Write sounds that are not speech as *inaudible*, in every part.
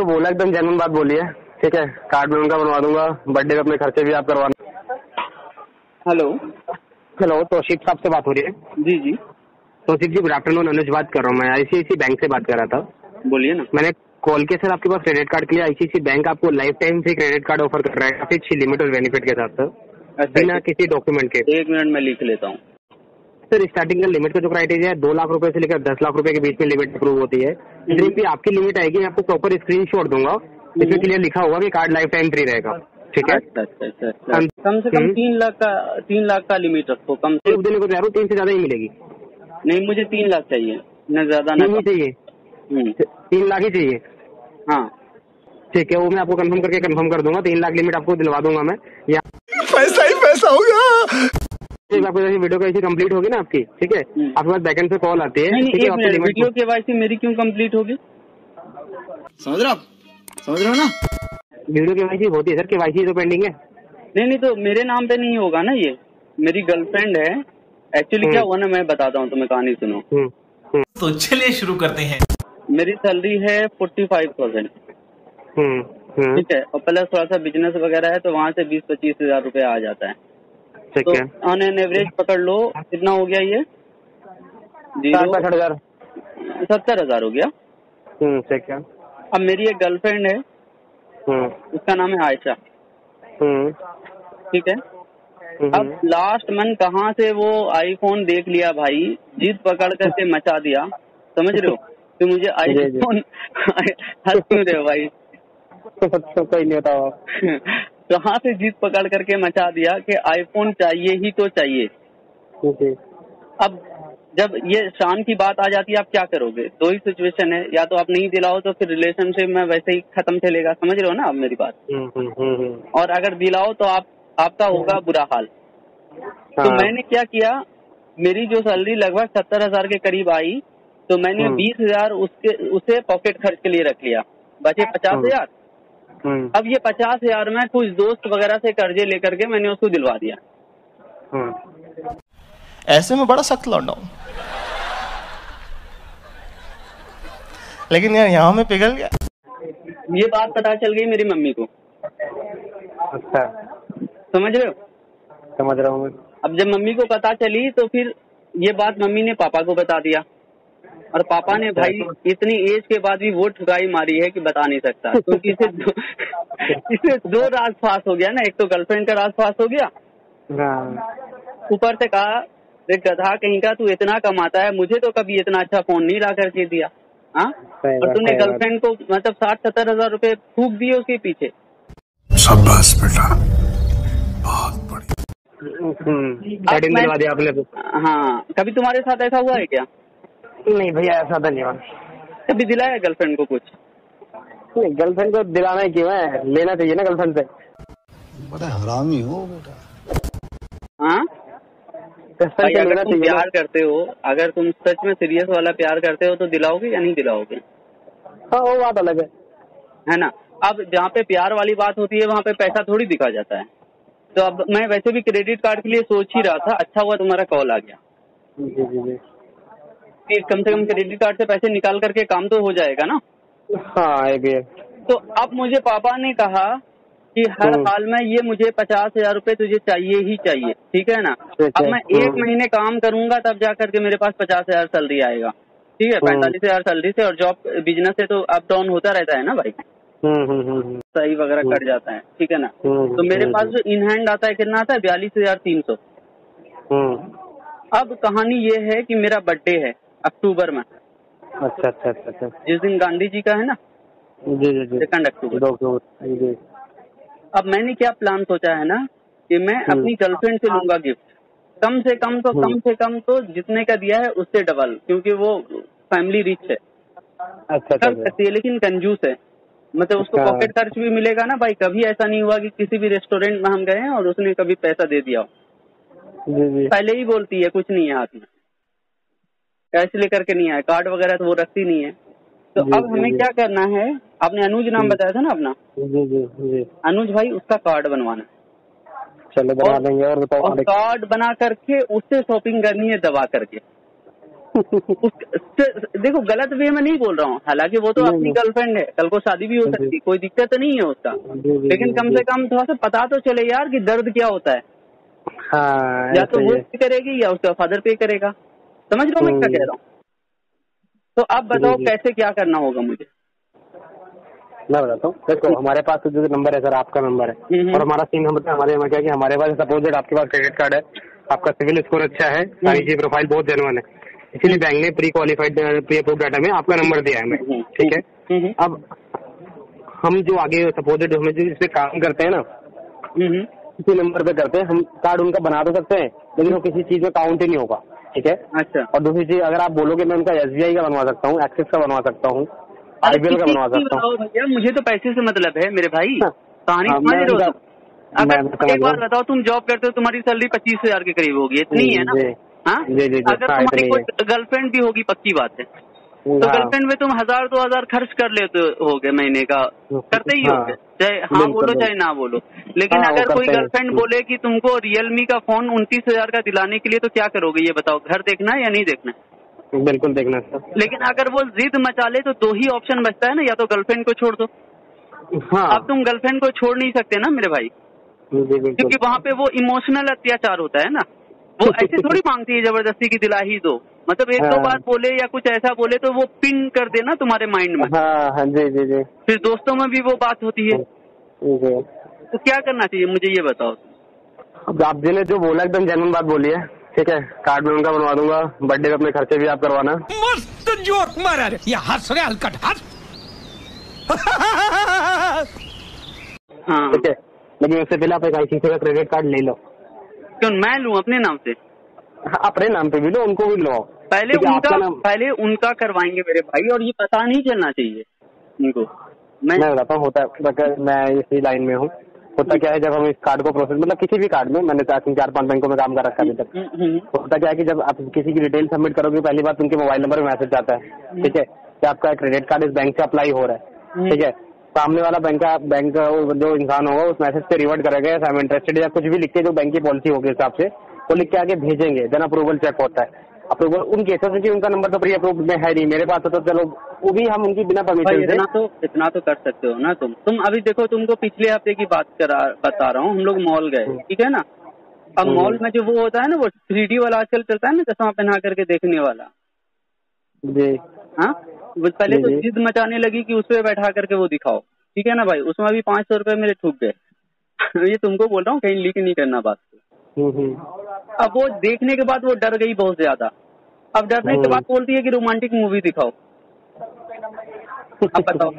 जो बोला एकदम जेनुअन बात बोली है ठीक है? कार्ड में उनका बनवा दूँगा बर्थडे पे अपने खर्चे भी आप करवाना हेलो हेलो तोशिक साहब से बात हो रही है? जी जी। तोशिक जी गुड आफ्टरनून अनुज बात कर रहा हूँ मैं। आईसीआईसी बैंक से बात कर रहा था। बोलिए ना। मैंने कॉल किया सर आपके पास क्रेडिट कार्ड के लिए। आईसीआईसी बैंक आपको lifetime free credit card offer कर रहा है। काफ़ी अच्छी लिमिट और बेनिफिट के साथ सर। अच्छा बिना किसी डॉक्यूमेंट के। एक मिनट में लिख लेता हूँ। सर स्टार्टिंग का लिमिट का जो क्राइटेरिया है दो लाख रुपए से लेकर दस लाख रुपए के बीच में लिमिट अप्रूव होती है। जितनी भी आपकी लिमिट आएगी मैं आपको प्रॉपर स्क्रीन शॉट दूँगा। इसमें क्लियर लिखा होगा कि कार्ड लाइफ टाइम फ्री रहेगा। ठीक है? अच्छा अच्छा अच्छा कम से कम हम्म। तीन लाख का तीन लाख का लिमिट रखो कम से एक देने को तैयार हूँ तीन से ज़्यादा ही मिलेगी। नहीं मुझे तीन लाख चाहिए न ज़्यादा न तीन चाहिए? हम्म, तीन लाख ही चाहिए? हाँ। ठीक है वो मैं आपको कंफर्म करके कंफर्म कर दूँगा। तीन लाख लिमिट आपको दिलवा दूँगा मैं। या पैसा ही पैसा होगा आपको जैसे वीडियो कैसी कंप्लीट होगी ना आपकी ठीक है? हम्म। आपके पास बैकेंड से कॉल आती है ठीक है? वीडियो केवाईसी मेरी क्यों कंप्लीट होगी? समझ रहे हो आप? समझ रहे हो ना? वीडियो केवाईसी होती है सर केवाईसी तो पेंडिंग है। नहीं नहीं तो मेरे नाम पे नहीं होगा ना ये। मेरी गर्लफ्रेंड है। Actually hmm. क्या हुआ ना मैं बताता हूँ तुम्हें कहानी सुनो। हम्म, हम्म, तो चलिए शुरू करते हैं। मेरी सैलरी है forty five thousand hmm, hmm, ठीक है? और प्लस थोड़ा सा बिज़नेस वगैरह है तो वहाँ से बीस पच्चीस हज़ार रूपए आ जाता है। ठीक है। ऑन एन एवरेज पकड़ लो कितना हो गया ये? पैंसठ हज़ार। सत्तर हज़ार हो गया। हम्म, ठीक है। अब मेरी एक गर्लफ्रेंड है। हम्म, उसका नाम है आयशा। हम्म, ठीक है? हम्म, अब लास्ट मंथ कहाँ से वो आईफोन देख लिया भाई? जीत पकड़ करके मचा दिया। समझ रहे हो? कि मुझे। *laughs* आईफोन *laughs* हंस क्यों रहे हो भाई? *laughs* तो कोई नहीं आप कहाँ से जीत पकड़ करके मचा दिया कि आईफोन चाहिए ही तो चाहिए। अब जब ये शान की बात आ जाती है आप क्या करोगे? दो ही सिचुएशन है या तो आप नहीं दिलाओ तो फिर रिलेशनशिप में वैसे ही खत्म चलेगा समझ रहे हो ना आप मेरी बात? हम्म, हम्म, हम्म, और अगर दिलाओ तो आप आपका होगा बुरा हाल। तो हाँ, मैंने क्या किया मेरी जो सैलरी लगभग सत्तर हज़ार के करीब आई तो मैंने। बीस हज़ार उसके उसे पॉकेट खर्च के लिए रख लिया। बचे पचास। हज़ार। अब ये पचास हज़ार में कुछ दोस्त वगैरह से कर्जे लेकर के मैंने उसको दिलवा दिया। हम्म, ऐसे में बड़ा सख्त लौंडा हूँ। लेकिन यार यहाँ में पिघल गया। ये बात पता चल गई मेरी मम्मी को। अच्छा। समझ रहे हो? समझ रहा हूँ अब जब मम्मी को पता चली तो फिर ये बात मम्मी ने पापा को बता दिया। और पापा ने भाई इतनी एज के बाद भी वो ठुकाई मारी है कि बता नहीं सकता। क्योंकि इसे दो, *laughs* इसे दो राज फास हो गया ना। एक तो गर्लफ्रेंड का राज फास हो गया। हाँ, ऊपर से कहा गधा कहीं का तू इतना कमाता है मुझे तो कभी इतना अच्छा फ़ोन नहीं ला करके दिया। हाँ? और तूने गर्लफ्रेंड को मतलब साठ सत्तर हज़ार रूपए फूक दिए उसके पीछे। शाबाश बेटा। बहुत बढ़िया। हम्म, तो। हाँ कभी तुम्हारे साथ ऐसा हुआ है क्या? नहीं भैया ऐसा धन्यवाद कभी दिलाया गर्लफ्रेंड को कुछ? नहीं गर्लफ्रेंड को दिलाना ही क्यों है? लेना चाहिए ना गर्लफ्रेंड से। बड़ा हरामी हो बेटा। हाँ? अगर तुम प्यार करते हो अगर तुम सच में सीरियस वाला प्यार करते हो तो दिलाओगे या नहीं दिलाओगे? हाँ वो बात अलग है। है ना? अब जहाँ पे प्यार वाली बात होती है वहाँ पे पैसा थोड़ी दिखा जाता है। तो अब मैं वैसे भी क्रेडिट कार्ड के लिए सोच ही रहा था अच्छा हुआ तुम्हारा कॉल आ गया। जी जी जी। कि कम से कम क्रेडिट कार्ड से पैसे निकाल करके काम तो हो जाएगा ना? हाँ ये भी है तो अब मुझे पापा ने कहा कि हर हम्म। हाल में ये मुझे पचास हज़ार रूपए तुझे चाहिए ही चाहिए ठीक है ना? अब मैं एक हम्म। महीने काम करूँगा तब जा करके मेरे पास पचास हज़ार सैलरी आएगा ठीक है? हम्म। पैंतालीस हज़ार सैलरी से और जॉब बिज़नेस से तो अप डाउन होता रहता है ना भाई? सही वगैरह कट जाता है ठीक है ना? तो मेरे पास जो इन हैंड आता है कितना आता है? बयालीस हज़ार तीन सौ। अब कहानी ये है कि मेरा बर्थडे है। अक्टूबर में। अच्छा अच्छा अच्छा अच्छा। जिस दिन गांधी जी का है ना? जी जी जी। सेकंड अक्टूबर। अक्टूबर जी अब मैंने क्या प्लान सोचा है ना कि मैं हम्म। अपनी गर्लफ्रेंड से लूँगा गिफ्ट कम से कम तो कम हम्म। से कम तो जितने का दिया है उससे डबल क्योंकि वो फैमिली रिच है। अच्छा अच्छा कर अच्छा। सकती है लेकिन कंजूस है। मतलब उसको अच्छा। पॉकेट खर्च भी मिलेगा ना भाई कभी ऐसा नहीं हुआ कि किसी भी रेस्टोरेंट में हम गए हैं और उसने कभी पैसा दे दिया हो। पहले ही बोलती है कुछ नहीं है हाथ में। कैश लेकर के नहीं आए कार्ड वगैरह तो वो रखती नहीं है। तो जी, अब जी, हमें जी। क्या करना है आपने अनुज नाम। बताया था ना अपना? जी जी जी अनुज भाई उसका कार्ड बनवाना। है चलो बना और- देंगे और बताओ और कार्ड बना करके उससे शॉपिंग करनी है दबा करके। *laughs* उस- देखो गलत वे में नहीं बोल रहा हूँ। हालाँकि वो तो अपनी गर्लफ्रेंड है। कल को शादी भी हो सकती है। कोई दिक्कत नहीं है उसका। लेकिन कम से कम थोड़ा सा पता तो चले यार कि दर्द क्या होता है। हाँ या तो वो पे करेगी या उसका फादर पे करेगा। समझ रहे हो मैं क्या हम्म। कह रहा हूँ। तो अब बताओ जी, जी। कैसे क्या करना होगा मुझे? मैं बताता हूँ। देखो हमारे पास तो जो नंबर है सर आपका नंबर है। हम्म। और हमारा सीन हम बताए हमारे यहाँ क्या है कि हमारे पास सपोज़ आपके पास क्रेडिट कार्ड है। आपका सिविल स्कोर अच्छा है सारी चीज़ प्रोफ़ाइल बहुत जेनुअन है। इसीलिए बैंक ने pre qualified pre approve data में आपका नंबर दिया है हमें हम्म। ठीक है? हम्म, अब हम जो आगे सपोज़ हमें जो इस पे काम करते हैं ना हम्म, हम्म, किसी नंबर पे करते हैं। हम कार्ड उनका बना तो सकते हैं लेकिन वो किसी चीज़ में काउंट ही नहीं होगा। ठीक है? अच्छा। और दूसरी चीज़ अगर आप बोलोगे मैं उनका एसबीआई का बनवा सकता हूँ एक्सिस का बनवा सकता हूँ आई का बनवा सकता हूँ। भैया मुझे तो पैसे से मतलब है मेरे भाई। हाँ। कहानी हाँ, अगर एक बार बताओ तुम जॉब करते हो तुम्हारी सैलरी पच्चीस हज़ार के करीब होगी इतनी है ना? जी। हाँ? जी, जी, जी, अगर तुम्हारी कोई गर्लफ्रेंड भी होगी पक्की बात है। तो हाँ। गर्लफ्रेंड में तुम हज़ार दो हज़ार खर्च कर लेते हो गए महीने का। करते ही हाँ। होगे चाहे हाँ बोलो चाहे ना बोलो। लेकिन हाँ, अगर कोई गर्लफ्रेंड। बोले कि तुमको रियलमी का फ़ोन उनतीस हज़ार का दिलाने के लिए तो क्या करोगे? ये बताओ घर देखना है या नहीं देखना है? बिल्कुल देखना सर। लेकिन अगर वो जिद मचा ले तो दो ही ऑप्शन बचता है ना या तो गर्लफ्रेंड को छोड़ दो। हाँ। अब तुम गर्लफ्रेंड को छोड़ नहीं सकते ना मेरे भाई। क्योंकि वहाँ पे वो इमोशनल अत्याचार होता है ना। वो ऐसे थोड़ी मांगती है ज़बरदस्ती की दिला ही दो। मतलब एक दो हाँ। बार बोले या कुछ ऐसा बोले तो वो पिन कर देना तुम्हारे माइंड में। हाँ हाँ जी जी जी। फिर दोस्तों में भी वो बात होती है। जी तो क्या करना चाहिए मुझे ये बताओ। आप जी ने जो बोला एकदम जेनुअन बात बोली है ठीक है कार्ड में उनका बनवा दूँगा। बर्थडे में अपने खर्चे भी आप करवाना। मस्त जोक मारा ये हंस रे हलकट हंस। हाँ। ठीक है लेकिन उससे पहले आप एक आईसीसी का क्रेडिट कार्ड ले लो। क्यों मैं लूँ अपने नाम से? हाँ, अपने नाम पे भी लो उनको भी लो पहले उनका पहले उनका करवाएँगे मेरे भाई और ये पता नहीं चलना चाहिए उनको। मैं मैं बताता हूँ होता है अगर मैं इसी लाइन में हूँ। होता क्या है जब हम इस कार्ड को प्रोसेस मतलब किसी भी कार्ड में मैंने चार चार पाँच बैंकों में काम कर रखा है अभी तक। हम्म, हम्म, होता क्या है कि जब आप किसी की डिटेल सबमिट करोगे पहली बार उनके मोबाइल नंबर में मैसेज आता है ठीक है? कि आपका क्रेडिट कार्ड इस बैंक से अप्लाई हो रहा है ठीक है? सामने वाला बैंक का बैंक जो इंसान होगा उस मैसेज पे रिवर्ट करेगा आई एम इंटरेस्टेड या कुछ भी लिख के जो बैंक की पॉलिसी होगी हिसाब से वो लिख के आगे भेजेंगे देन अप्रूवल चेक होता है। अप्रूवल उन केसेस में उनका नंबर तो प्री अप्रूव में है नहीं। मेरे पास तो चलो वो भी हम उनकी बिना परमिशन से इतना तो इतना तो कर सकते हो ना तुम। तुम अभी देखो तुमको पिछले हफ़्ते की बात करा बता रहा हूँ। हम लोग मॉल गए ठीक है ना? अब हम्म। मॉल में जो वो होता है ना वो थ्री वाला आजकल चलता है ना चश्मा पहना करके देखने वाला। जी। हाँ? पहले तो। जिद मचाने लगी कि उस पर बैठा करके वो दिखाओ। ठीक है ना भाई? उसमें अभी पाँच सौ रुपए मेरे ठूक गए। *laughs* ये तुमको बोल रहा हूँ कहीं लीक नहीं करना बात। को हम्म, हम्म। अब वो देखने के बाद वो डर गई बहुत ज़्यादा। अब डरने के। बाद बोलती है कि रोमांटिक मूवी दिखाओ। अब बताओ।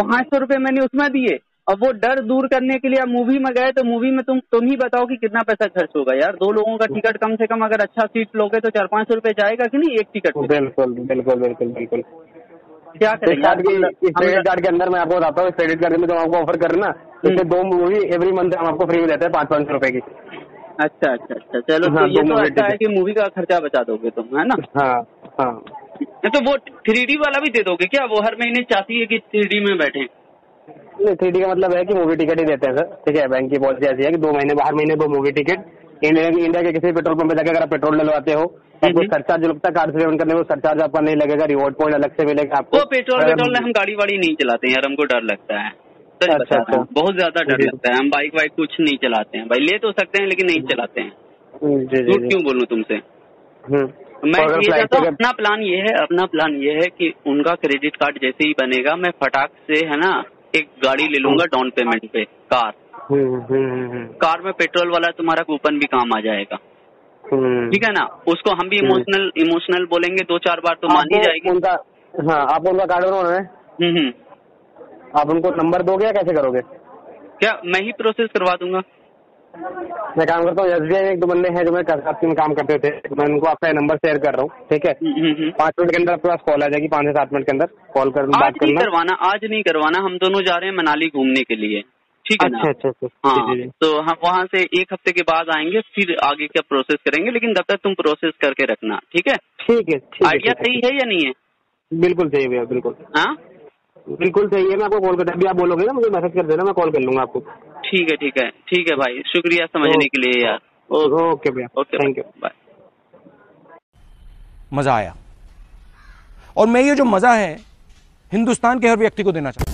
पाँच सौ रुपये मैंने उसमें दिए। अब वो डर दूर करने के लिए मूवी में गए तो मूवी में तुम तुम ही बताओ कि कितना पैसा खर्च होगा यार। दो लोगों का टिकट कम से कम अगर अच्छा सीट लोगे तो चार पाँच सौ रुपये जाएगा कि नहीं एक टिकट बिल्कुल बिल्कुल बिल्कुल बिल्कुल। क्या क्रेडिट कार्ड के अंदर मैं आपको बताता हूँ क्रेडिट कार्ड में जो आपको ऑफ़र कर रहे ना दो मूवी एवरी मंथ हम आपको फ्री में देते हैं पाँच पाँच सौ रुपए की। अच्छा अच्छा अच्छा। चलो हाँ, तो ये तो अच्छा है कि मूवी का खर्चा बचा दोगे तुम है ना? हाँ हाँ। तो वो थ्री वाला भी दे दोगे क्या? वो हर महीने चाहती है कि थ्री में बैठे। नहीं थ्री का मतलब है कि मूवी टिकट ही देते हैं सर। ठीक है बैंक की पॉलिसी ऐसी है कि दो महीने हर महीने दो मूवी टिकट इंडिया के किसी पेट्रोल पंप पे जाकर अगर आप पेट्रोल डलवाते हो तो आपको हम्म। सरचार्ज जो लगता है कार्ड से पेमेंट करने वो सरचार्ज आपका नहीं लगेगा रिवॉर्ड पॉइंट अलग से मिलेगा आपको। वो पेट्रोल पेट्रोल हम गाड़ी वाड़ी नहीं चलाते हैं यार हमको डर लगता है। सच अच्छा, बता रहा हूँ। बहुत ज़्यादा डर लगता है। हम बाइक वाइक कुछ नहीं चलाते हैं। भाई ले तो सकते हैं लेकिन नहीं चलाते हैं। हम्म, झूठ क्यों बोलूँ तुमसे? हम्म। मैं ये चाहता हूँ अपना प्लान ये है अपना प्लान ये है कि उनका क्रेडिट कार्ड जैसे ही बनेगा मैं फटाक से है ना एक गाड़ी ले लूँगा डाउन पेमेंट पे कार हम्म, हम्म, हम्म, कार में पेट्रोल वाला तुम्हारा कूपन भी काम आ जाएगा। हम्म। ठीक है ना? उसको हम भी हम्म। इमोशनल इमोशनल बोलेंगे दो चार बार तो मान ही जाएगी। उनका हाँ आपको उनका कार्ड बनवाना है? हम्म हम्म। आप उनको नंबर दोगे या कैसे करोगे? क्या मैं ही प्रोसेस करवा दूँगा? मैं काम करता हूँ एस बी आई में एक दो बंदे हैं जो मेरे साथ में काम करते थे मैं उनको आपका नंबर शेयर कर रहा हूँ ठीक है? हम्म, हम्म, हम्म। पाँच मिनट के अंदर आपके पास कॉल आ जाएगी पाँच से सात मिनट के अंदर कॉल कर आज बात नहीं करवाना आज नहीं करवाना हम दोनों जा रहे हैं मनाली घूमने के लिए ठीक है अच्छा अच्छा अच्छा। हाँ। तो हम वहाँ से एक हफ़्ते के बाद आएँगे फिर आगे क्या प्रोसेस करेंगे लेकिन तब तक तुम प्रोसेस करके रखना ठीक है? ठीक है आइडिया सही है या नहीं है? बिल्कुल सही भैया बिल्कुल। हाँ? बिल्कुल सही है मैं आपको कॉल करता अभी आप बोलोगे ना मुझे मैसेज कर देना मैं कॉल कर लूँगा आपको। ठीक है ठीक है ठीक है भाई शुक्रिया समझने के लिए यार। Okay okay. भैया ओके थैंक यू बाय मज़ा आया। और मैं ये जो मज़ा है हिंदुस्तान के हर व्यक्ति को देना चाहता हूँ।